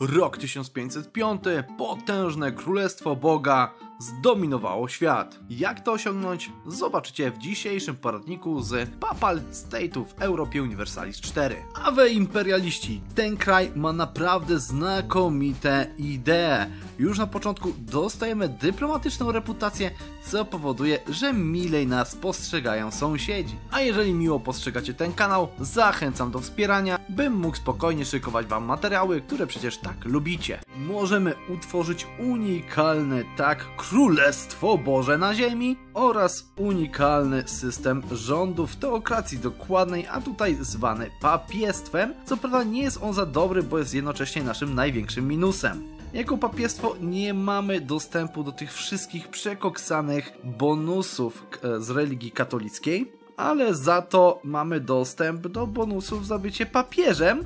Rok 1505, potężne królestwo Boga zdominowało świat. Jak to osiągnąć? Zobaczycie w dzisiejszym poradniku z Papal State'ów Europie Universalis 4. A wy imperialiści, ten kraj ma naprawdę znakomite idee. Już na początku dostajemy dyplomatyczną reputację, co powoduje, że milej nas postrzegają sąsiedzi. A jeżeli miło postrzegacie ten kanał, zachęcam do wspierania, bym mógł spokojnie szykować wam materiały, które przecież tak lubicie. Możemy utworzyć unikalne, tak Królestwo Boże na Ziemi oraz unikalny system rządów teokracji dokładnej, a tutaj zwany papiestwem. Co prawda nie jest on za dobry, bo jest jednocześnie naszym największym minusem. Jako papiestwo nie mamy dostępu do tych wszystkich przekoksanych bonusów z religii katolickiej, ale za to mamy dostęp do bonusów za bycie papieżem,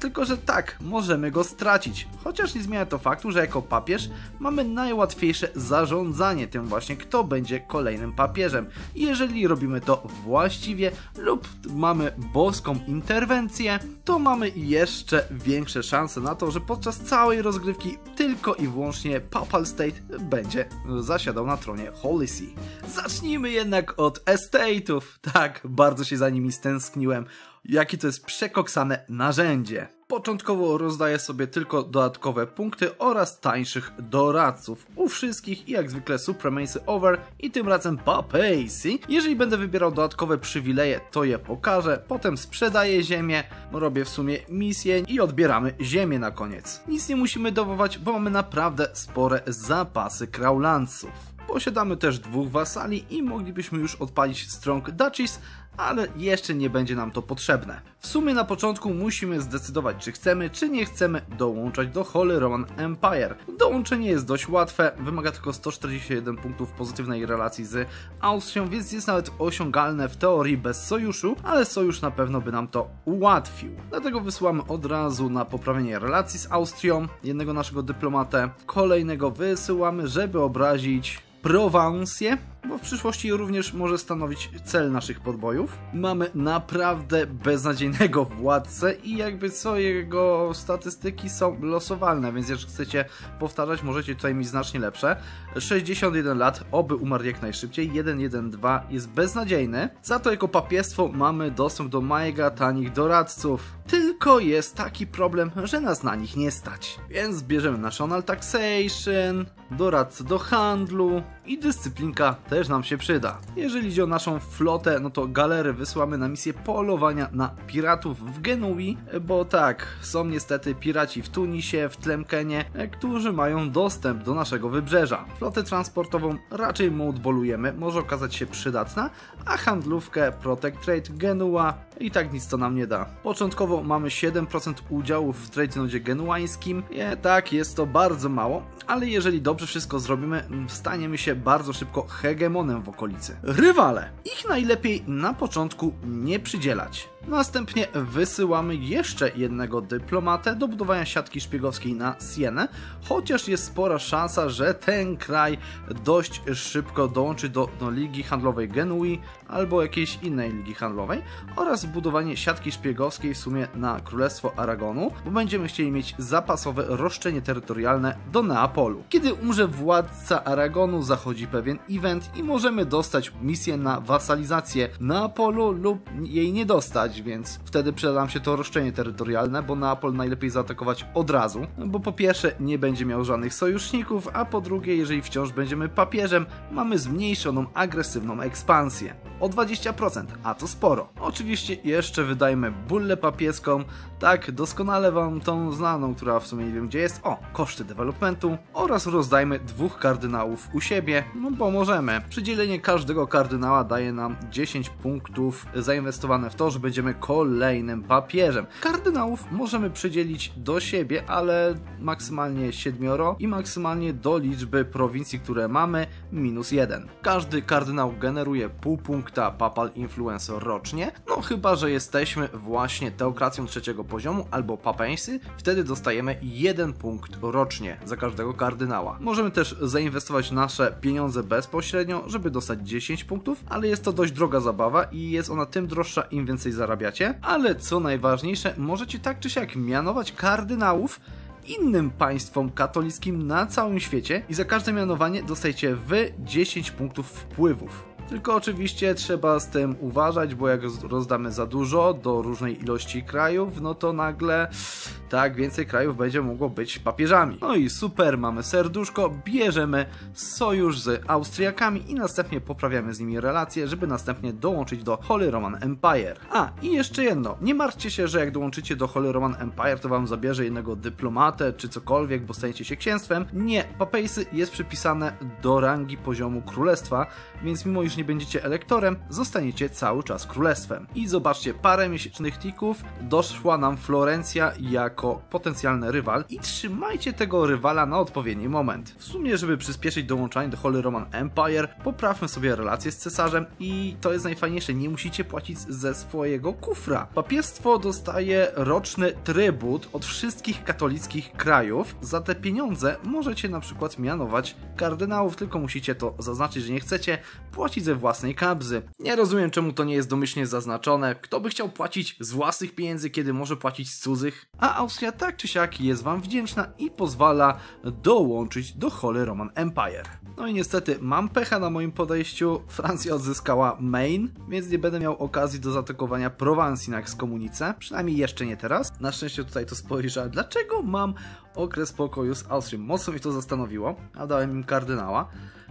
tylko, że tak, możemy go stracić. Chociaż nie zmienia to faktu, że jako papież mamy najłatwiejsze zarządzanie tym właśnie, kto będzie kolejnym papieżem. Jeżeli robimy to właściwie lub mamy boską interwencję, to mamy jeszcze większe szanse na to, że podczas całej rozgrywki tylko i wyłącznie Papal State będzie zasiadał na tronie Holy See. Zacznijmy jednak od estate'ów. Tak, bardzo się za nimi stęskniłem jakie to jest przekoksane narzędzie. Początkowo rozdaję sobie tylko dodatkowe punkty oraz tańszych doradców. U wszystkich i jak zwykle Supremacy Over i tym razem Papacy. Jeżeli będę wybierał dodatkowe przywileje, to je pokażę. Potem sprzedaję ziemię, robię w sumie misję i odbieramy ziemię na koniec. Nic nie musimy dowować, bo mamy naprawdę spore zapasy kraulanców. Posiadamy też dwóch wasali i moglibyśmy już odpalić Strong Duchies, ale jeszcze nie będzie nam to potrzebne. W sumie na początku musimy zdecydować, czy chcemy, czy nie chcemy dołączać do Holy Roman Empire. Dołączenie jest dość łatwe, wymaga tylko 141 punktów pozytywnej relacji z Austrią, więc jest nawet osiągalne w teorii bez sojuszu, ale sojusz na pewno by nam to ułatwił. Dlatego wysyłamy od razu na poprawienie relacji z Austrią jednego naszego dyplomatę, kolejnego wysyłamy, żeby obrazić Prowansję, bo w przyszłości również może stanowić cel naszych podbojów. Mamy naprawdę beznadziejnego władcę i jakby co jego statystyki są losowalne, więc jeżeli chcecie powtarzać, możecie tutaj mieć znacznie lepsze. 61 lat, oby umarł jak najszybciej, 112 jest beznadziejny. Za to jako papiestwo mamy dostęp do mega tanich doradców. Tylko jest taki problem, że nas na nich nie stać. Więc bierzemy National Taxation, doradcę do handlu i dyscyplinka też nam się przyda. Jeżeli idzie o naszą flotę, no to galery wysłamy na misję polowania na piratów w Genui, bo tak, są niestety piraci w Tunisie, w Tlemkenie, którzy mają dostęp do naszego wybrzeża. Flotę transportową raczej moodbolujemy, może okazać się przydatna, a handlówkę Protect Trade Genua i tak nic to nam nie da. Początkowo mamy 7% udziałów w trade nodzie genuańskim, nie, tak, jest to bardzo mało, ale jeżeli dobrze wszystko zrobimy, staniemy się bardzo szybko hegemonem w okolicy. Rywale. Ich najlepiej na początku nie przydzielać. Następnie wysyłamy jeszcze jednego dyplomatę do budowania siatki szpiegowskiej na Sienę, chociaż jest spora szansa, że ten kraj dość szybko dołączy do, do Ligi Handlowej Genui albo jakiejś innej ligi handlowej oraz budowanie siatki szpiegowskiej w sumie na Królestwo Aragonu, bo będziemy chcieli mieć zapasowe roszczenie terytorialne do Neapolu. Kiedy umrze władca Aragonu, zachodzi pewien event i możemy dostać misję na wasalizację Neapolu lub jej nie dostać więc wtedy przyda nam się to roszczenie terytorialne, bo Neapol najlepiej zaatakować od razu, bo po pierwsze nie będzie miał żadnych sojuszników, a po drugie, jeżeli wciąż będziemy papieżem, mamy zmniejszoną agresywną ekspansję o 20%, a to sporo. Oczywiście jeszcze wydajmy bullę papieską, tak doskonale wam tą znaną, która w sumie nie wiem gdzie jest, o, koszty developmentu oraz rozdajmy dwóch kardynałów u siebie, no bo możemy. Przydzielenie każdego kardynała daje nam 10 punktów zainwestowane w to, że będziemy kolejnym papieżem. Kardynałów możemy przydzielić do siebie, ale maksymalnie 7 i maksymalnie do liczby prowincji, które mamy, minus 1. Każdy kardynał generuje pół punkta papal influence rocznie, no chyba, że jesteśmy właśnie teokracją trzeciego poziomu albo papeńsy, wtedy dostajemy jeden punkt rocznie za każdego kardynała. Możemy też zainwestować nasze pieniądze bezpośrednio, żeby dostać 10 punktów, ale jest to dość droga zabawa i jest ona tym droższa, im więcej zarabiacie, ale co najważniejsze, możecie tak czy siak mianować kardynałów innym państwom katolickim na całym świecie i za każde mianowanie dostajecie wy 10 punktów wpływów. Tylko oczywiście trzeba z tym uważać, bo jak rozdamy za dużo do różnej ilości krajów, no to nagle tak więcej krajów będzie mogło być papieżami. No i super, mamy serduszko, bierzemy sojusz z Austriakami i następnie poprawiamy z nimi relacje, żeby następnie dołączyć do Holy Roman Empire. A, i jeszcze jedno, nie martwcie się, że jak dołączycie do Holy Roman Empire, to wam zabierze jednego dyplomatę czy cokolwiek, bo stajecie się księstwem. Nie, papejsy jest przypisane do rangi poziomu królestwa, więc mimo iż nie będziecie elektorem, zostaniecie cały czas królestwem. I zobaczcie, parę miesięcznych tików doszła nam Florencja jako potencjalny rywal i trzymajcie tego rywala na odpowiedni moment. W sumie, żeby przyspieszyć dołączanie do Holy Roman Empire, poprawmy sobie relacje z cesarzem i to jest najfajniejsze, nie musicie płacić ze swojego kufra. Papiestwo dostaje roczny trybut od wszystkich katolickich krajów. Za te pieniądze możecie na przykład mianować kardynałów, tylko musicie to zaznaczyć, że nie chcecie płacić ze własnej kabzy. Nie rozumiem, czemu to nie jest domyślnie zaznaczone. Kto by chciał płacić z własnych pieniędzy, kiedy może płacić z cudzych? A Austria tak czy siak jest wam wdzięczna i pozwala dołączyć do Holy Roman Empire. No i niestety mam pecha na moim podejściu. Francja odzyskała Maine, więc nie będę miał okazji do zaatakowania Prowansji na ekskomunice. Przynajmniej jeszcze nie teraz. Na szczęście tutaj to spojrzę. Dlaczego mam okres pokoju z Austrią? Mocno mi to zastanowiło, a dałem im kardynała.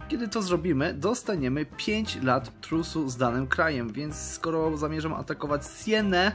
Kiedy to zrobimy, dostaniemy 5 lat trusu z danym krajem, więc skoro zamierzam atakować Sienę,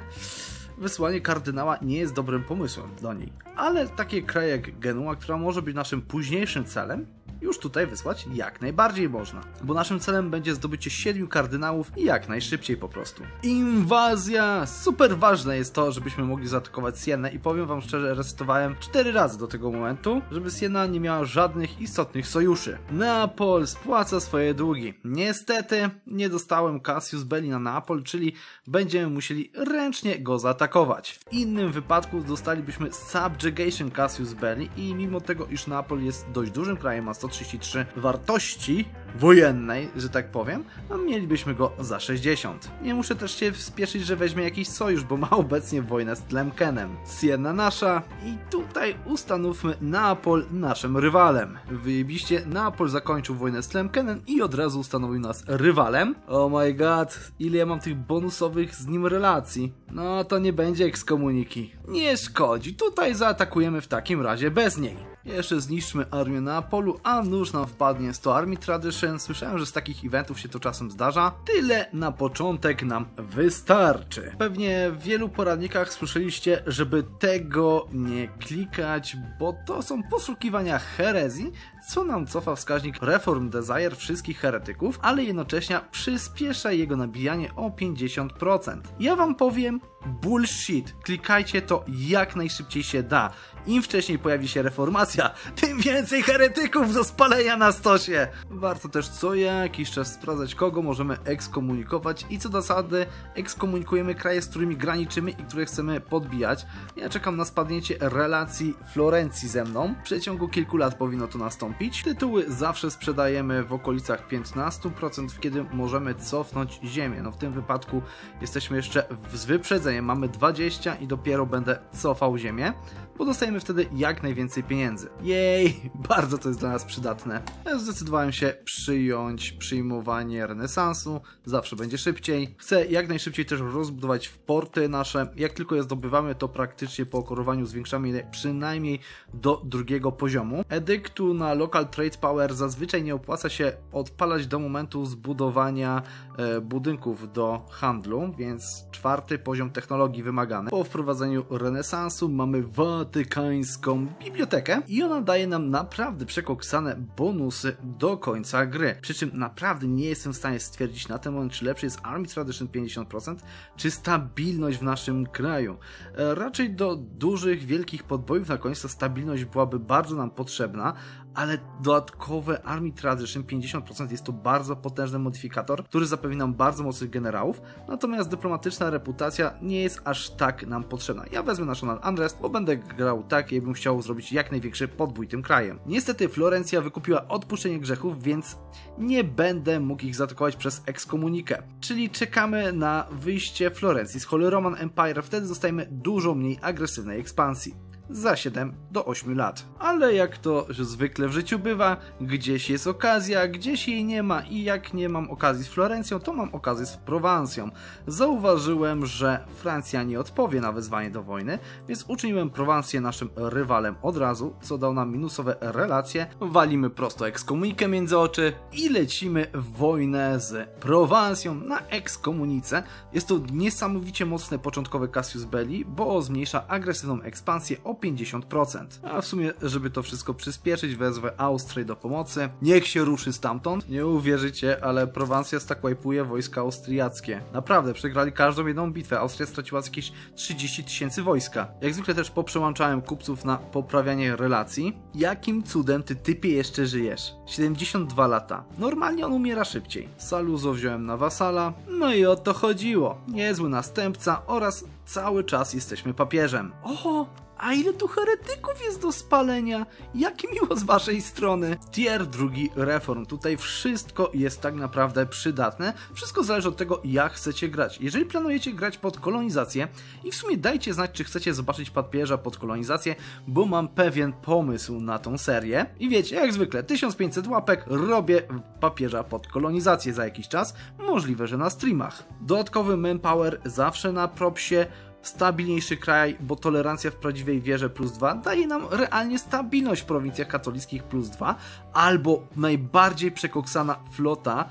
wysłanie kardynała nie jest dobrym pomysłem do niej. Ale takie kraje jak Genua, która może być naszym późniejszym celem, już tutaj wysłać jak najbardziej można. Bo naszym celem będzie zdobycie siedmiu kardynałów i jak najszybciej po prostu. Inwazja! Super ważne jest to, żebyśmy mogli zaatakować Sienę i powiem wam szczerze, resetowałem cztery razy do tego momentu, żeby Siena nie miała żadnych istotnych sojuszy. Neapol spłaca swoje długi. Niestety nie dostałem Cassius Belli na Neapol, czyli będziemy musieli ręcznie go zaatakować. W innym wypadku dostalibyśmy Subjugation Cassius Belli i mimo tego, iż Neapol jest dość dużym krajem, ma 133 wartości wojennej, że tak powiem, no mielibyśmy go za 60. Nie muszę też się wspieszyć, że weźmie jakiś sojusz, bo ma obecnie wojnę z Tlemkenem. Siena nasza i tutaj ustanówmy Neapol naszym rywalem. Wyjebiście, Neapol zakończył wojnę z Tlemkenem i od razu ustanowił nas rywalem. Oh my god, ile ja mam tych bonusowych z nim relacji. No to nie będzie ekskomuniki. Nie szkodzi, tutaj zaatakujemy w takim razie bez niej. Jeszcze zniszczmy armię Neapolu, a nóż nam wpadnie 100 Army Tradition. Słyszałem, że z takich eventów się to czasem zdarza. Tyle na początek nam wystarczy. Pewnie w wielu poradnikach słyszeliście, żeby tego nie klikać, bo to są poszukiwania herezji, co nam cofa wskaźnik Reform Desire wszystkich heretyków, ale jednocześnie przyspiesza jego nabijanie o 50%. Ja wam powiem, bullshit. Klikajcie to jak najszybciej się da. Im wcześniej pojawi się reformacja, tym więcej heretyków do spalenia na stosie. Warto też co jakiś czas sprawdzać, kogo możemy ekskomunikować i co zasady ekskomunikujemy kraje, z którymi graniczymy i które chcemy podbijać. Ja czekam na spadnięcie relacji Florencji ze mną. W przeciągu kilku lat powinno to nastąpić. Tytuły zawsze sprzedajemy w okolicach 15%, kiedy możemy cofnąć ziemię. No w tym wypadku jesteśmy jeszcze z wyprzedzeniem. Mamy 20 i dopiero będę cofał ziemię bo dostajemy wtedy jak najwięcej pieniędzy. Jej, bardzo to jest dla nas przydatne. Ja zdecydowałem się przyjąć przyjmowanie renesansu, zawsze będzie szybciej. Chcę jak najszybciej też rozbudować w porty nasze. Jak tylko je zdobywamy, to praktycznie po okorowaniu zwiększamy je przynajmniej do drugiego poziomu. Edyktu na Local Trade Power zazwyczaj nie opłaca się odpalać do momentu zbudowania e, budynków do handlu, więc czwarty poziom technologii wymagany. Po wprowadzeniu renesansu mamy watykańską bibliotekę i ona daje nam naprawdę przekoksane bonusy do końca gry. Przy czym naprawdę nie jestem w stanie stwierdzić na ten moment, czy lepszy jest Army Tradition 50%, czy stabilność w naszym kraju. E, raczej do dużych, wielkich podbojów na końcu stabilność byłaby bardzo nam potrzebna, ale dodatkowe Army Tradition 50% jest to bardzo potężny modyfikator, który zapewni nam bardzo mocnych generałów, natomiast dyplomatyczna reputacja nie jest aż tak nam potrzebna. Ja wezmę National Unrest, bo będę grał tak, jakbym chciał zrobić jak największy podbój tym krajem. Niestety Florencja wykupiła odpuszczenie grzechów, więc nie będę mógł ich zaatakować przez ekskomunikę. Czyli czekamy na wyjście Florencji z Holy Roman Empire, wtedy dostajemy dużo mniej agresywnej ekspansji. Za 7 do 8 lat. Ale jak to zwykle w życiu bywa, gdzieś jest okazja, gdzieś jej nie ma i jak nie mam okazji z Florencją, to mam okazję z Prowancją. Zauważyłem, że Francja nie odpowie na wezwanie do wojny, więc uczyniłem Prowancję naszym rywalem od razu, co dał nam minusowe relacje. Walimy prosto ekskomunikę między oczy i lecimy w wojnę z Prowancją na ekskomunice. Jest to niesamowicie mocne początkowe Cassius Belli, bo zmniejsza agresywną ekspansję o 50%. A w sumie, żeby to wszystko przyspieszyć, wezwę Austrię do pomocy. Niech się ruszy stamtąd. Nie uwierzycie, ale Prowancja stakwajpuje wojska austriackie. Naprawdę, przegrali każdą jedną bitwę. Austria straciła jakieś 30 tysięcy wojska. Jak zwykle też poprzełączałem kupców na poprawianie relacji. Jakim cudem ty typie jeszcze żyjesz? 72 lata. Normalnie on umiera szybciej. Saluzo wziąłem na wasala. No i o to chodziło. Niezły następca oraz cały czas jesteśmy papieżem. O, a ile tu heretyków jest do spalenia? Jakie miło z waszej strony. Tier drugi reform. Tutaj wszystko jest tak naprawdę przydatne. Wszystko zależy od tego, jak chcecie grać. Jeżeli planujecie grać pod kolonizację i w sumie dajcie znać, czy chcecie zobaczyć papieża pod kolonizację, bo mam pewien pomysł na tą serię. I wiecie, jak zwykle, 1500 łapek robię papieża pod kolonizację za jakiś czas. Możliwe, że na streamach. Dodatkowy manpower zawsze na propsie stabilniejszy kraj, bo tolerancja w prawdziwej wierze plus 2 daje nam realnie stabilność w prowincjach katolickich plus 2, albo najbardziej przekoksana flota,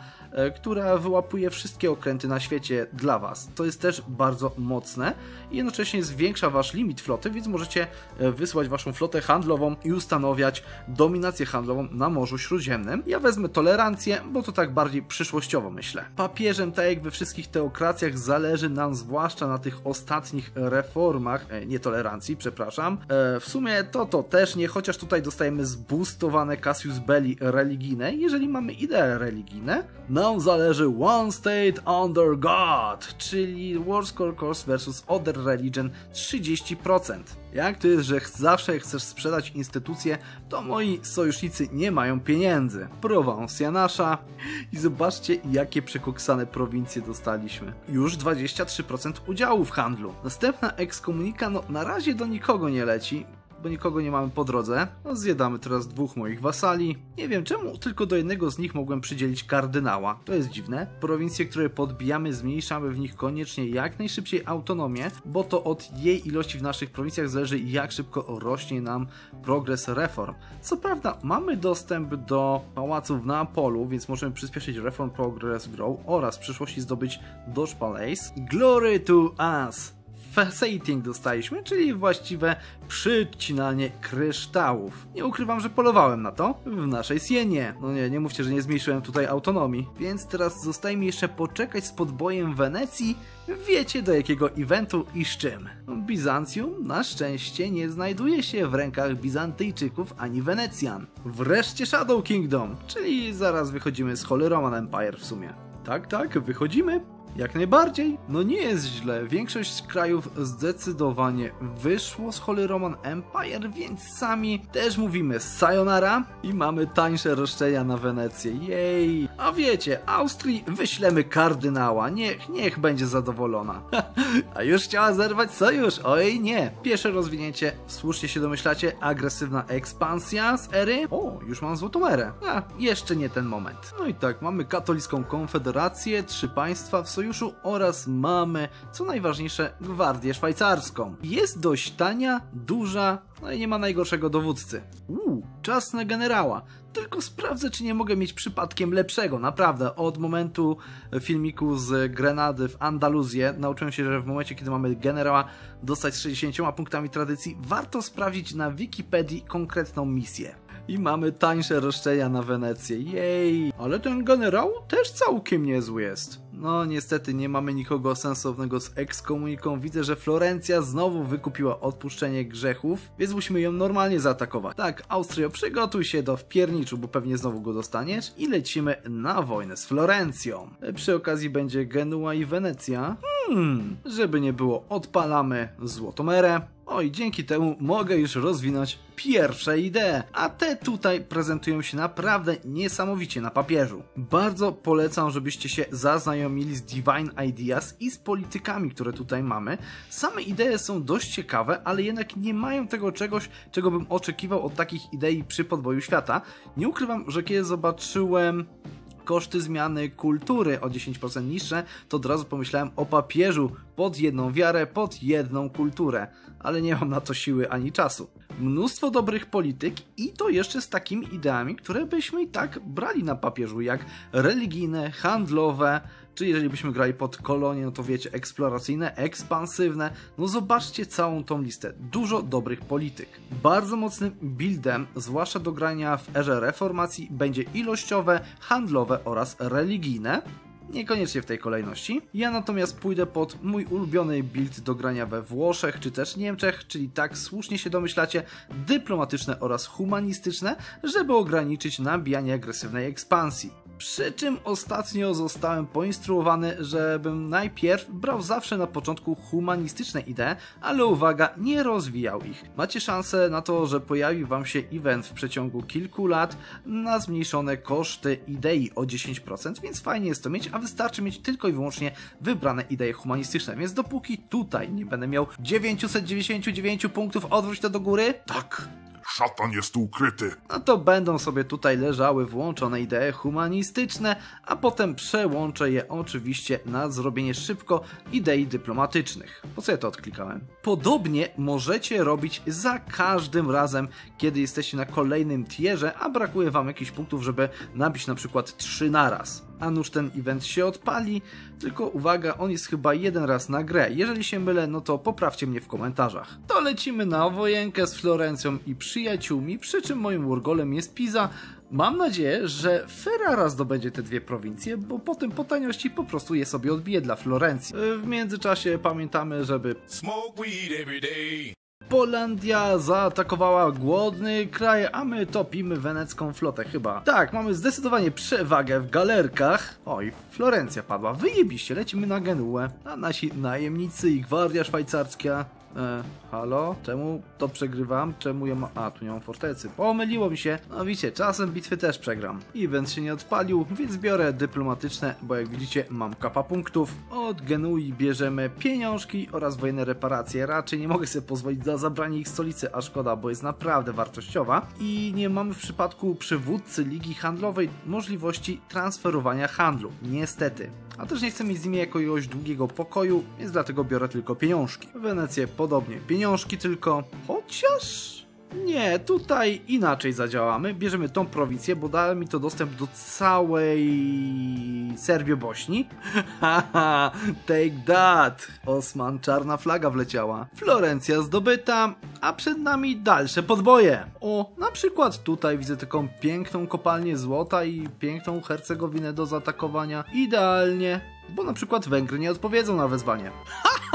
która wyłapuje wszystkie okręty na świecie dla Was. To jest też bardzo mocne i jednocześnie zwiększa Wasz limit floty, więc możecie e, wysłać Waszą flotę handlową i ustanawiać dominację handlową na Morzu Śródziemnym. Ja wezmę tolerancję, bo to tak bardziej przyszłościowo myślę. Papieżem, tak jak we wszystkich teokracjach, zależy nam zwłaszcza na tych ostatnich reformach, e, nietolerancji, przepraszam. E, w sumie to to też nie, chociaż tutaj dostajemy zboostowane Cassius Belli religijne. Jeżeli mamy idee religijne, nam zależy One State Under God, czyli Warsaw Course versus Other Religion 30%. Jak to jest, że zawsze chcesz sprzedać instytucję, to moi sojusznicy nie mają pieniędzy. Prowansja nasza i zobaczcie jakie przekoksane prowincje dostaliśmy. Już 23% udziału w handlu. Następna ekskomunika no na razie do nikogo nie leci, bo nikogo nie mamy po drodze. No, teraz dwóch moich wasali. Nie wiem czemu tylko do jednego z nich mogłem przydzielić kardynała. To jest dziwne. Prowincje, które podbijamy, zmniejszamy w nich koniecznie jak najszybciej autonomię, bo to od jej ilości w naszych prowincjach zależy jak szybko rośnie nam progres reform. Co prawda mamy dostęp do pałaców na polu, więc możemy przyspieszyć reform progress grow oraz w przyszłości zdobyć Dodge Palace. Glory to us! Faceting dostaliśmy, czyli właściwe przycinanie kryształów. Nie ukrywam, że polowałem na to w naszej Sienie. No nie, nie mówcie, że nie zmniejszyłem tutaj autonomii. Więc teraz zostaje mi jeszcze poczekać z podbojem Wenecji. Wiecie do jakiego eventu i z czym. Bizancjum na szczęście nie znajduje się w rękach Bizantyjczyków ani Wenecjan. Wreszcie Shadow Kingdom, czyli zaraz wychodzimy z Holy Roman Empire w sumie. Tak, tak, wychodzimy. Jak najbardziej. No nie jest źle. Większość krajów zdecydowanie wyszło z Holy Roman Empire, więc sami też mówimy sayonara i mamy tańsze roszczenia na Wenecję. Jej! A wiecie, Austrii wyślemy kardynała. Niech, niech będzie zadowolona. A już chciała zerwać sojusz. Oj nie. Pierwsze rozwinięcie, słusznie się domyślacie, agresywna ekspansja z ery. O, już mam złotą erę. A, jeszcze nie ten moment. No i tak, mamy katolicką konfederację, trzy państwa w sojuszu oraz mamy, co najważniejsze, gwardię szwajcarską. Jest dość tania, duża, no i nie ma najgorszego dowódcy. Uuu, czas na generała. Tylko sprawdzę, czy nie mogę mieć przypadkiem lepszego. Naprawdę, od momentu filmiku z Grenady w Andaluzję nauczyłem się, że w momencie, kiedy mamy generała dostać z 60 punktami tradycji, warto sprawdzić na Wikipedii konkretną misję i mamy tańsze roszczenia na Wenecję. Jej! Ale ten generał też całkiem niezły jest. No niestety nie mamy nikogo sensownego z ekskomuniką. Widzę, że Florencja znowu wykupiła odpuszczenie grzechów, więc musimy ją normalnie zaatakować. Tak, Austrio, przygotuj się do wpierniczu, bo pewnie znowu go dostaniesz i lecimy na wojnę z Florencją. Przy okazji będzie Genua i Wenecja. Hmm, żeby nie było, odpalamy Złotomerę I dzięki temu mogę już rozwinąć pierwsze idee, a te tutaj prezentują się naprawdę niesamowicie na papierzu. Bardzo polecam, żebyście się zaznajomili z Divine Ideas i z politykami, które tutaj mamy. Same idee są dość ciekawe, ale jednak nie mają tego czegoś, czego bym oczekiwał od takich idei przy podboju świata. Nie ukrywam, że kiedy zobaczyłem koszty zmiany kultury o 10% niższe, to od razu pomyślałem o papieżu pod jedną wiarę, pod jedną kulturę, ale nie mam na to siły ani czasu. Mnóstwo dobrych polityk i to jeszcze z takimi ideami, które byśmy i tak brali na papieżu, jak religijne, handlowe, czy jeżeli byśmy grali pod kolonie, no to wiecie, eksploracyjne, ekspansywne. No zobaczcie całą tą listę. Dużo dobrych polityk. Bardzo mocnym buildem, zwłaszcza do grania w erze reformacji, będzie ilościowe, handlowe oraz religijne. Niekoniecznie w tej kolejności. Ja natomiast pójdę pod mój ulubiony build do grania we Włoszech czy też Niemczech, czyli tak słusznie się domyślacie, dyplomatyczne oraz humanistyczne, żeby ograniczyć nabijanie agresywnej ekspansji. Przy czym ostatnio zostałem poinstruowany, żebym najpierw brał zawsze na początku humanistyczne idee, ale uwaga, nie rozwijał ich. Macie szansę na to, że pojawi wam się event w przeciągu kilku lat na zmniejszone koszty idei o 10%, więc fajnie jest to mieć, a wystarczy mieć tylko i wyłącznie wybrane idee humanistyczne. Więc dopóki tutaj nie będę miał 999 punktów, odwróć to do góry? Tak, Szatan jest ukryty. no to będą sobie tutaj leżały włączone idee humanistyczne, a potem przełączę je oczywiście na zrobienie szybko idei dyplomatycznych. Po co ja to odklikałem? Podobnie możecie robić za każdym razem, kiedy jesteście na kolejnym tierze, a brakuje wam jakichś punktów, żeby nabić na przykład 3 naraz. A nuż ten event się odpali, tylko uwaga, on jest chyba jeden raz na grę. Jeżeli się mylę, no to poprawcie mnie w komentarzach. To lecimy na wojenkę z Florencją i przyjaciółmi, przy czym moim Urgolem jest Pisa. Mam nadzieję, że Ferrara zdobędzie te dwie prowincje, bo potem po taniości po prostu je sobie odbije dla Florencji. W międzyczasie pamiętamy, żeby Smoke weed every day. Polandia zaatakowała głodny kraj, a my topimy wenecką flotę chyba. Tak, mamy zdecydowanie przewagę w galerkach. Oj, Florencja padła. Wyjebiście, lecimy na Genuę. A nasi najemnicy i gwardia szwajcarska E, halo? Czemu to przegrywam? Czemu ja mam... A, tu nie mam fortecy. Pomyliło mi się. No widzicie, czasem bitwy też przegram. Event się nie odpalił, więc biorę dyplomatyczne, bo jak widzicie mam kapa punktów. Od Genui bierzemy pieniążki oraz wojenne reparacje. Raczej nie mogę sobie pozwolić na zabranie ich stolicy, a szkoda, bo jest naprawdę wartościowa. I nie mamy w przypadku przywódcy Ligi Handlowej możliwości transferowania handlu. Niestety. A też nie chcę mieć z nimi jakiegoś długiego pokoju, więc dlatego biorę tylko pieniążki. Wenecję podobnie, tylko, chociaż... Nie, tutaj inaczej zadziałamy. Bierzemy tą prowincję, bo daje mi to dostęp do całej Serbio-Bośni. Haha, take that! Osman, czarna flaga wleciała. Florencja zdobyta, a przed nami dalsze podboje. O, na przykład tutaj widzę taką piękną kopalnię złota i piękną Hercegowinę do zaatakowania. Idealnie, bo na przykład Węgry nie odpowiedzą na wezwanie. Haha,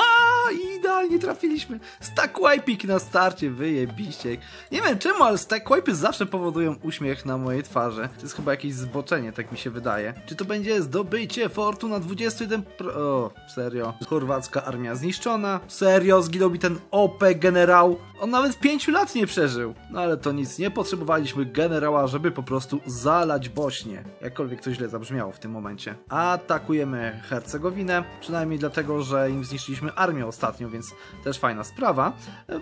idealnie trafiliśmy. Stack wiping na starcie, wyjebiście. Nie wiem czemu, ale stack wipy zawsze powodują uśmiech na mojej twarzy. To jest chyba jakieś zboczenie, tak mi się wydaje. Czy to będzie zdobycie fortu na 21 pro... O, serio. Chorwacka armia zniszczona. Serio, zginął mi ten OP generał. On nawet 5 lat nie przeżył. No ale to nic, nie potrzebowaliśmy generała, żeby po prostu zalać Bośnię. Jakkolwiek to źle zabrzmiało w tym momencie. Atakujemy Hercegowinę, przynajmniej dlatego, że im zniszczyliśmy armię ostatnio, więc też fajna sprawa.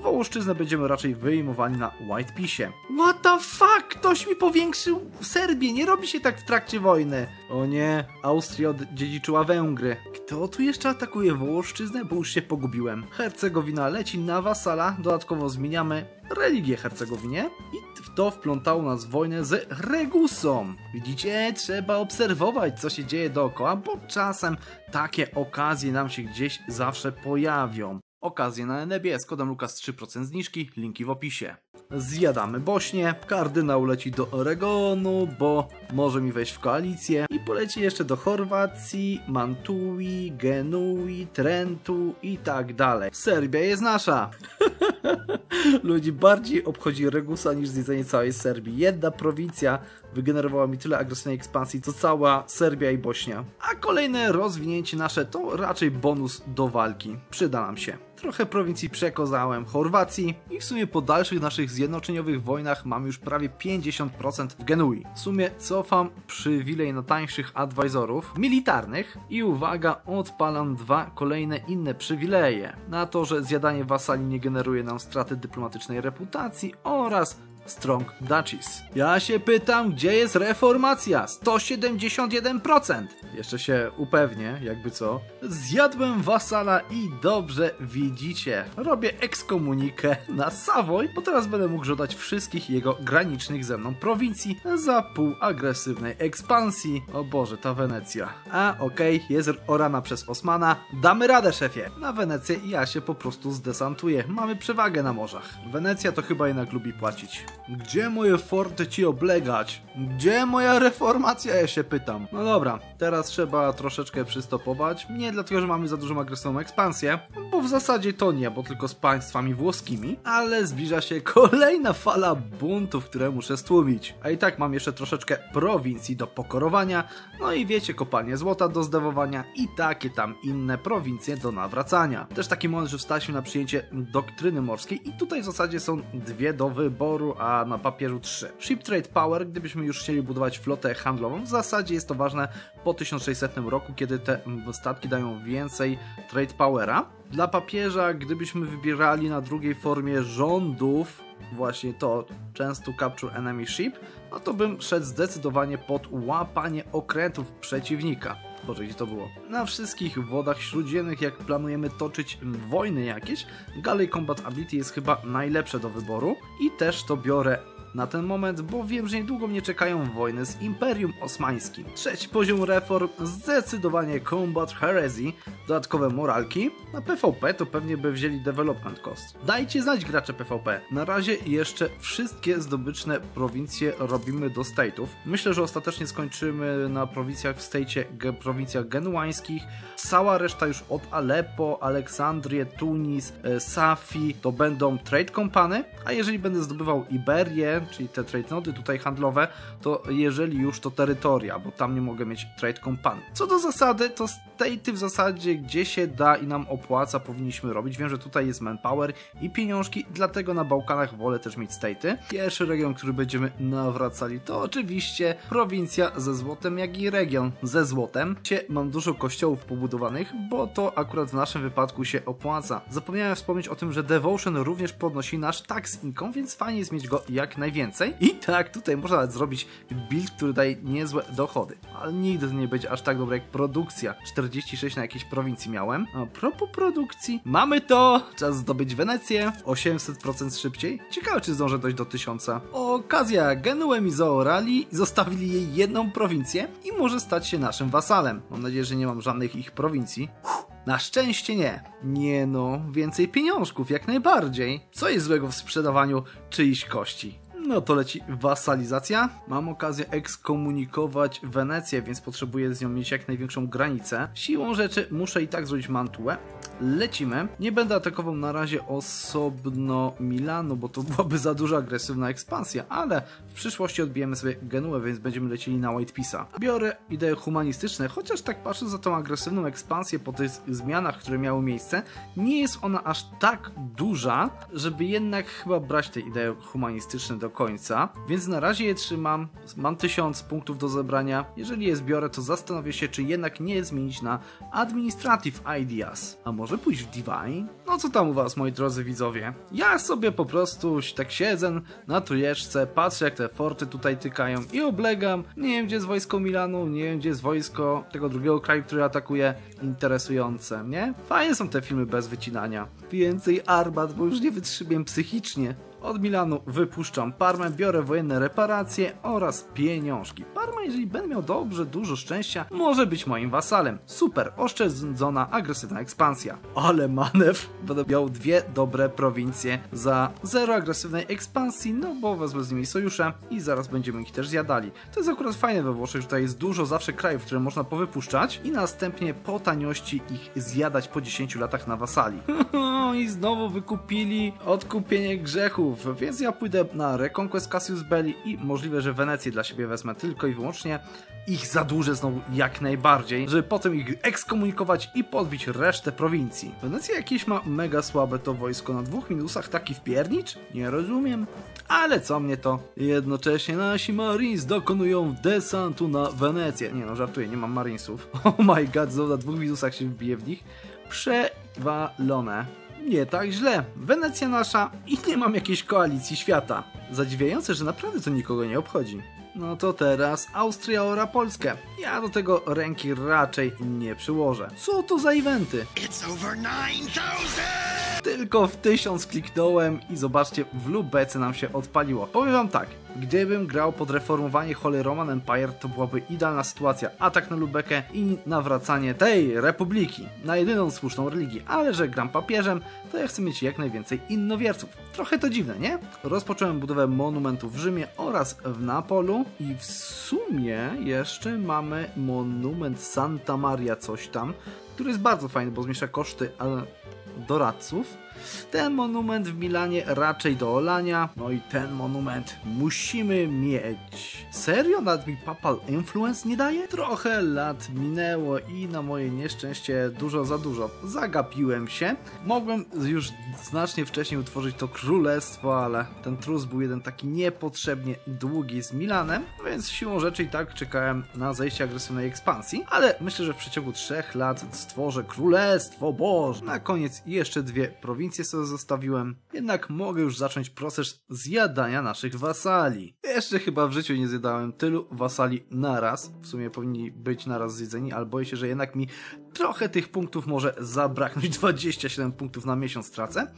Wołoszczyznę będziemy raczej wyjmowali na White Pisie. What the fuck? Ktoś mi powiększył Serbię, nie robi się tak w trakcie wojny. O nie, Austria odziedziczyła Węgry. Kto tu jeszcze atakuje Wołoszczyznę? Bo już się pogubiłem. Hercegowina leci na wasala, dodatkowo zmieniamy religię Hercegowinie i w to wplątało nas wojnę z Regusą. Widzicie, trzeba obserwować co się dzieje dookoła, bo czasem takie okazje nam się gdzieś zawsze pojawią. Okazje na Enebie z kodem Lukas 3% zniżki, linki w opisie. Zjadamy Bośnię, kardynał leci do Oregonu, bo może mi wejść w koalicję i poleci jeszcze do Chorwacji, Mantui, Genui, Trentu i tak dalej. Serbia jest nasza! Ludzi bardziej obchodzi Regusa niż zjedzenie całej Serbii. Jedna prowincja wygenerowała mi tyle agresywnej ekspansji, co cała Serbia i Bośnia. A kolejne rozwinięcie nasze to raczej bonus do walki. Przyda nam się. trochę prowincji przekozałem Chorwacji i w sumie po dalszych naszych zjednoczeniowych wojnach mam już prawie 50% w Genui. W sumie cofam przywilej na tańszych advisorów militarnych i uwaga, odpalam dwa kolejne inne przywileje. Na to, że zjadanie wasali nie generuje nam straty dyplomatycznej reputacji oraz Strong Duchies. Ja się pytam, gdzie jest reformacja? 171%! Jeszcze się upewnię, jakby co. Zjadłem wasala i dobrze widzicie. Robię ekskomunikę na Savoy, bo teraz będę mógł żądać wszystkich jego granicznych ze mną prowincji za pół agresywnej ekspansji. O Boże, ta Wenecja. A, okej, okay, jest orana przez Osmana. Damy radę, szefie. Na Wenecję ja się po prostu zdesantuję. Mamy przewagę na morzach. Wenecja to chyba jednak lubi płacić. Gdzie moje forty ci oblegać? Gdzie moja reformacja, ja się pytam. No dobra, teraz trzeba troszeczkę przystopować. Nie dlatego, że mamy za dużą agresywną ekspansję, bo w zasadzie to nie, bo tylko z państwami włoskimi, ale zbliża się kolejna fala buntów, które muszę stłumić. A i tak mam jeszcze troszeczkę prowincji do pokorowania, no i wiecie, kopalnie złota do zdewowania i takie tam inne prowincje do nawracania. Też taki moment, że wstaliśmy na przyjęcie doktryny morskiej i tutaj w zasadzie są dwie do wyboru, a na papieru trzy. Ship Trade Power, gdybyśmy już chcieli budować flotę handlową, w zasadzie jest to ważne po 1600 roku, kiedy te statki dają więcej Trade Powera. Dla papieża, gdybyśmy wybierali na drugiej formie rządów, właśnie to często Capture Enemy Ship, no to bym szedł zdecydowanie pod łapanie okrętów przeciwnika. Boże, gdzie to było? Na wszystkich wodach śródziemnych, jak planujemy toczyć wojny jakieś, Galley Combat Ability jest chyba najlepsze do wyboru i też to biorę na ten moment, bo wiem, że niedługo mnie czekają wojny z Imperium Osmańskim. Trzeci poziom reform, zdecydowanie Combat Heresy, dodatkowe moralki. Na PvP to pewnie by wzięli Development Cost. Dajcie znać gracze PvP. Na razie jeszcze wszystkie zdobyczne prowincje robimy do state'ów. Myślę, że ostatecznie skończymy na prowincjach w ge, prowincjach genuańskich. Cała reszta już od Aleppo, Aleksandrię, Tunis, e, Safi to będą trade company, a jeżeli będę zdobywał Iberię, czyli te trade nody tutaj handlowe, to jeżeli już to terytoria, bo tam nie mogę mieć trade company. Co do zasady, to state'y w zasadzie gdzie się da i nam opłaca powinniśmy robić. Wiem, że tutaj jest manpower i pieniążki, dlatego na Bałkanach wolę też mieć state'y. Pierwszy region, który będziemy nawracali to oczywiście prowincja ze złotem, jak i region ze złotem. Mam dużo kościołów pobudowanych, bo to akurat w naszym wypadku się opłaca. Zapomniałem wspomnieć o tym, że Devotion również podnosi nasz tax income, więc fajnie jest mieć go jak najwięcej. I tak, tutaj można nawet zrobić build, który daje niezłe dochody. Ale nigdy to nie będzie aż tak dobre jak produkcja. 46 na jakiejś prowincji miałem. A propos produkcji, mamy to! Czas zdobyć Wenecję. 800% szybciej. Ciekawe, czy zdążę dojść do 1000. Okazja, Genuę mi zaorali, zostawili jej jedną prowincję i może stać się naszym wasalem. Mam nadzieję, że nie mam żadnych ich prowincji. Na szczęście nie. Nie no, więcej pieniążków, jak najbardziej. Co jest złego w sprzedawaniu czyichś kości? No to leci wasalizacja. Mam okazję ekskomunikować Wenecję, więc potrzebuję z nią mieć jak największą granicę. Siłą rzeczy muszę i tak zrobić Mantuę. Lecimy. Nie będę atakował na razie osobno Milanu, bo to byłaby za duża agresywna ekspansja, ale w przyszłości odbijemy sobie Genuę, więc będziemy lecieli na White Peace'a. Biorę idee humanistyczne, chociaż tak patrzę za tą agresywną ekspansję po tych zmianach, które miały miejsce, nie jest ona aż tak duża, żeby jednak chyba brać te idee humanistyczne do końca, więc na razie je trzymam. Mam 1000 punktów do zebrania. Jeżeli je zbiorę, to zastanowię się, czy jednak nie zmienić na Administrative Ideas. A może pójść w Divine? No co tam u was, moi drodzy widzowie? Ja sobie po prostu tak siedzę na trójeczce, patrzę jak te forty tutaj tykają i oblegam. Nie wiem, gdzie jest wojsko Milanu, nie wiem, gdzie jest wojsko tego drugiego kraju, który atakuje. Interesujące, nie? Fajne są te filmy bez wycinania. Więcej armat, bo już nie wytrzymię psychicznie. Od Milanu wypuszczam Parmę, biorę wojenne reparacje oraz pieniążki. Parma, jeżeli będę miał dobrze dużo szczęścia, może być moim wasalem. Super, oszczędzona, agresywna ekspansja. Ale manewr, będę miał dwie dobre prowincje za zero agresywnej ekspansji, no bo wezmę z nimi sojusze i zaraz będziemy ich też zjadali. To jest akurat fajne we Włoszech, że tutaj jest dużo zawsze krajów, które można powypuszczać i następnie po taniości ich zjadać po 10 latach na wasali. I znowu wykupili odkupienie grzechów Więc ja pójdę na Reconquest Cassius Belli i możliwe, że Wenecję dla siebie wezmę tylko i wyłącznie. Ich zadłużę znowu jak najbardziej, żeby potem ich ekskomunikować i podbić resztę prowincji. Wenecja jakieś ma mega słabe to wojsko na dwóch minusach, taki wpiernicz? Nie rozumiem. Ale co mnie to? Jednocześnie nasi Marines dokonują desantu na Wenecję. Nie no, żartuję, nie mam Marinesów. Oh my god, znowu na dwóch minusach się wbije w nich. Przewalone. Nie tak źle. Wenecja nasza i nie mam jakiejś koalicji świata. Zadziwiające, że naprawdę to nikogo nie obchodzi. No to teraz Austria ora Polskę. Ja do tego ręki raczej nie przyłożę. Co to za eventy? It's over 9,000! Tylko w tysiąc kliknąłem i zobaczcie, w Lubece nam się odpaliło. Powiem wam tak, gdybym grał pod reformowanie Holy Roman Empire, to byłaby idealna sytuacja. Atak na Lubekę i nawracanie tej republiki na jedyną słuszną religię. Ale że gram papieżem, to ja chcę mieć jak najwięcej innowierców. Trochę to dziwne, nie? Rozpocząłem budowę monumentu w Rzymie oraz w Napolu i w sumie jeszcze mamy monument Santa Maria coś tam, który jest bardzo fajny, bo zmniejsza koszty, doradców. Ten monument w Milanie raczej do olania. No i ten monument musimy mieć. Serio? Nad mi Papal Influence nie daje? Trochę lat minęło i na moje nieszczęście dużo za dużo. Zagapiłem się. Mogłem już znacznie wcześniej utworzyć to królestwo, ale ten trus był jeden taki niepotrzebnie długi z Milanem, więc siłą rzeczy i tak czekałem na zejście agresywnej ekspansji, ale myślę, że w przeciągu trzech lat stworzę królestwo Boże. Na koniec jeszcze dwie prowincje sobie zostawiłem, jednak mogę już zacząć proces zjadania naszych wasali. Jeszcze chyba w życiu nie zjadałem tylu wasali naraz, w sumie powinni być naraz zjedzeni, ale boję się, że jednak mi trochę tych punktów może zabraknąć, 27 punktów na miesiąc tracę,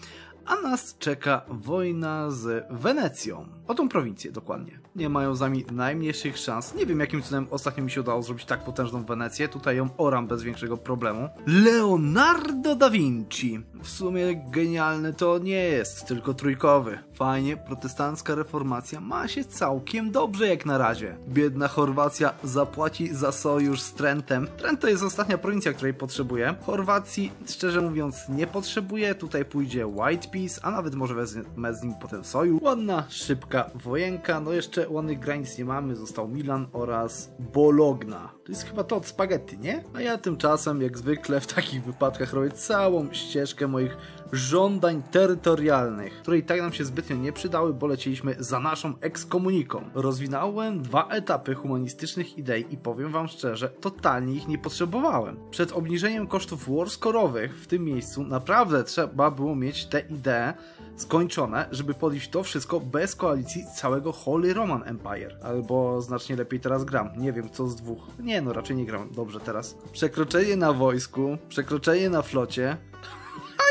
a nas czeka wojna z Wenecją. O tą prowincję dokładnie. Nie mają z nami najmniejszych szans. Nie wiem jakim cudem ostatnio mi się udało zrobić tak potężną Wenecję. Tutaj ją oram bez większego problemu. Leonardo da Vinci. W sumie genialny to nie jest, tylko trójkowy. Fajnie, protestancka reformacja ma się całkiem dobrze jak na razie. Biedna Chorwacja zapłaci za sojusz z Trentem. Trent to jest ostatnia prowincja, której potrzebuje. Chorwacji, szczerze mówiąc, nie potrzebuje. Tutaj pójdzie White Peace, a nawet może wezmę z nim potem sojusz. Ładna, szybka wojenka. No jeszcze ładnych granic nie mamy. Został Milan oraz Bologna. To jest chyba to od spaghetti, nie? A ja tymczasem, jak zwykle w takich wypadkach, robię całą ścieżkę moich żądań terytorialnych, które i tak nam się zbytnio nie przydały, bo lecieliśmy za naszą ekskomuniką. Rozwinąłem dwa etapy humanistycznych idei i powiem wam szczerze, totalnie ich nie potrzebowałem. Przed obniżeniem kosztów warscorowych w tym miejscu naprawdę trzeba było mieć te idee skończone, żeby podjąć to wszystko bez koalicji całego Holy Roman Empire. Albo znacznie lepiej teraz gram. Nie wiem co z dwóch. Nie no, raczej nie gram dobrze teraz. Przekroczenie na wojsku, przekroczenie na flocie,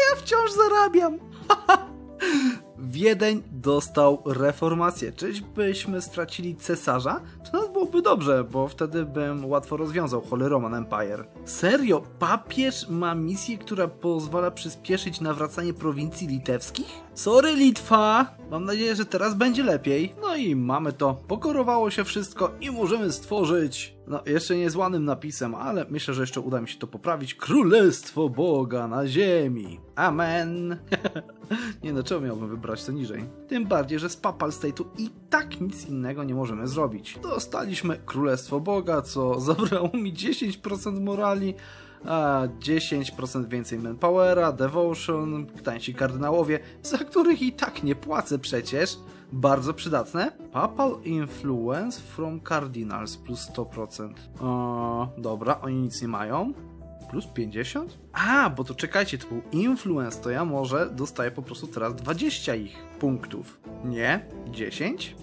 ja wciąż zarabiam. Wiedeń dostał reformację. Czyżbyśmy stracili cesarza? To nawet byłoby dobrze, bo wtedy bym łatwo rozwiązał Holy Roman Empire. Serio? Papież ma misję, która pozwala przyspieszyć nawracanie prowincji litewskich? Sorry Litwa! Mam nadzieję, że teraz będzie lepiej. No i mamy to. Pokorowało się wszystko i możemy stworzyć no, jeszcze niezłanym napisem, ale myślę, że jeszcze uda mi się to poprawić. Królestwo Boga na ziemi. Amen. nie no, czemu miałbym wybrać to niżej? Tym bardziej, że z Papal State'u i tak nic innego nie możemy zrobić. Dostaliśmy Królestwo Boga, co zabrało mi 10% morali, a 10% więcej manpowera, devotion, tańsi kardynałowie, za których i tak nie płacę przecież. Bardzo przydatne. Papal influence from cardinals plus 100%. O, dobra, oni nic nie mają. Plus 50? A, bo to czekajcie, to był influence, to ja może dostaję po prostu teraz 20 ich punktów. Nie? 10?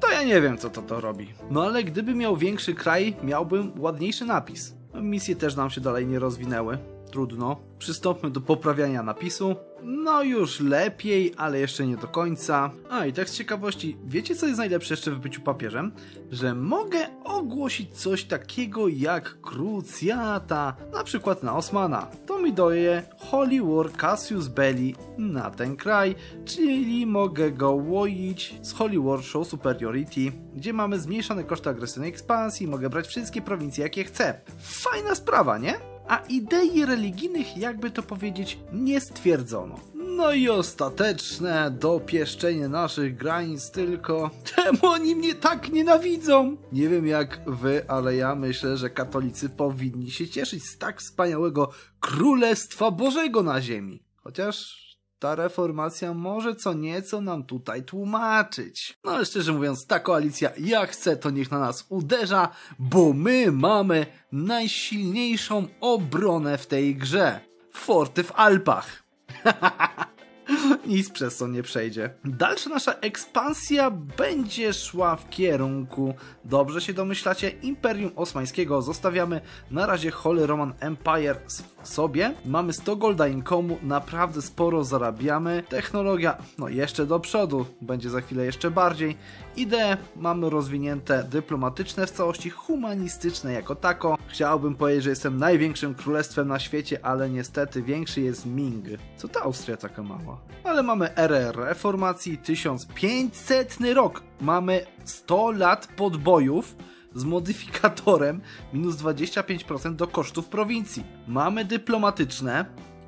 To ja nie wiem, co to to robi. No ale gdyby miał większy kraj, miałbym ładniejszy napis. Misje też nam się dalej nie rozwinęły. Trudno. Przystąpmy do poprawiania napisu. No już lepiej, ale jeszcze nie do końca. A i tak z ciekawości, wiecie co jest najlepsze jeszcze w byciu papieżem? Że mogę ogłosić coś takiego jak krucjata, na przykład na Osmana. To mi daje Holy War Cassius Belli na ten kraj, czyli mogę go łoić z Holy War Show Superiority, gdzie mamy zmniejszone koszty agresywnej ekspansji, mogę brać wszystkie prowincje jakie chcę. Fajna sprawa, nie? A idei religijnych, jakby to powiedzieć, nie stwierdzono. No i ostateczne dopieszczenie naszych granic, tylko czemu oni mnie tak nienawidzą? Nie wiem jak wy, ale ja myślę, że katolicy powinni się cieszyć z tak wspaniałego Królestwa Bożego na ziemi. Chociaż ta reformacja może co nieco nam tutaj tłumaczyć. No ale szczerze mówiąc, ta koalicja jak chce, to niech na nas uderza, bo my mamy najsilniejszą obronę w tej grze. Forty w Alpach. Nic przez to nie przejdzie. Dalsza nasza ekspansja będzie szła w kierunku, dobrze się domyślacie, Imperium Osmańskiego. Zostawiamy na razie Holy Roman Empire sobie. Mamy 100 golda inkomu, naprawdę sporo zarabiamy. Technologia, no jeszcze do przodu, będzie za chwilę jeszcze bardziej. Idee mamy rozwinięte dyplomatyczne w całości, humanistyczne jako tako. Chciałbym powiedzieć, że jestem największym królestwem na świecie, ale niestety większy jest Ming. Co ta Austria taka mała? Ale mamy erę reformacji, 1500 rok. Mamy 100 lat podbojów z modyfikatorem minus 25% do kosztów prowincji. Mamy dyplomatyczne.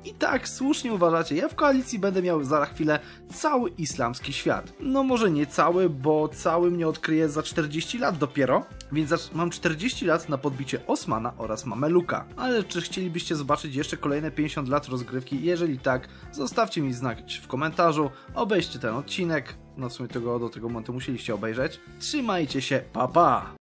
I tak, słusznie uważacie, ja w koalicji będę miał za chwilę cały islamski świat. No może nie cały, bo cały mnie odkryje za 40 lat dopiero, więc mam 40 lat na podbicie Osmana oraz Mameluka. Ale czy chcielibyście zobaczyć jeszcze kolejne 50 lat rozgrywki? Jeżeli tak, zostawcie mi znać w komentarzu, obejrzcie ten odcinek. No w sumie tego do tego momentu musieliście obejrzeć. Trzymajcie się, pa pa!